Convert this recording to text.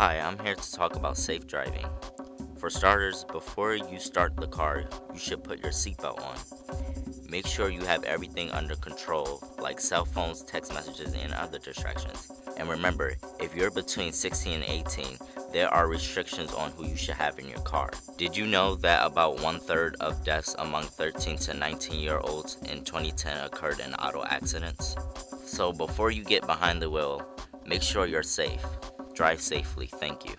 Hi, I'm here to talk about safe driving. For starters, before you start the car, you should put your seatbelt on. Make sure you have everything under control, like cell phones, text messages, and other distractions. And remember, if you're between 16 and 18, there are restrictions on who you should have in your car. Did you know that about one third of deaths among 13 to 19 year olds in 2010 occurred in auto accidents? So before you get behind the wheel, make sure you're safe. Drive safely. Thank you.